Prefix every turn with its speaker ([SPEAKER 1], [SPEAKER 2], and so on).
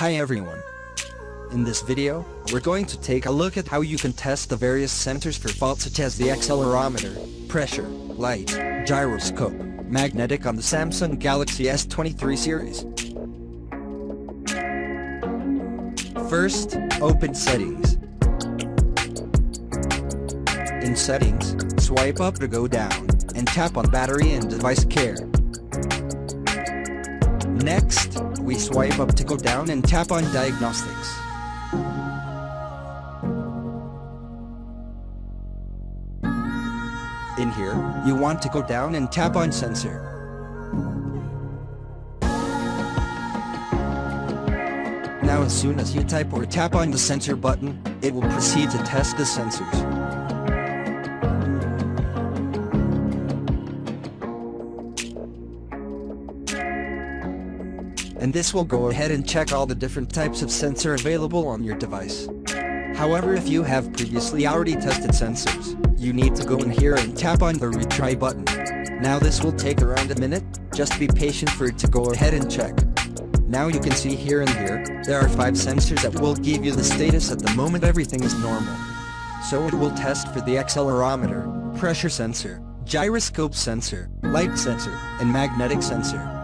[SPEAKER 1] Hi everyone. In this video, we're going to take a look at how you can test the various sensors for faults such as the accelerometer, pressure, light, gyroscope, magnetic on the Samsung Galaxy S23 series. First, open Settings. In Settings, swipe up to go down, and tap on Battery and Device Care. Next, we swipe up to go down and tap on Diagnostics. In here, you want to go down and tap on Sensor. Now as soon as you type or tap on the sensor button, it will proceed to test the sensors. And this will go ahead and check all the different types of sensor available on your device. However if you have previously already tested sensors, you need to go in here and tap on the retry button. Now this will take around a minute, just be patient for it to go ahead and check. Now you can see here and here, there are 5 sensors that will give you the status at the moment everything is normal. So it will test for the accelerometer, pressure sensor, gyroscope sensor, light sensor, and magnetic sensor.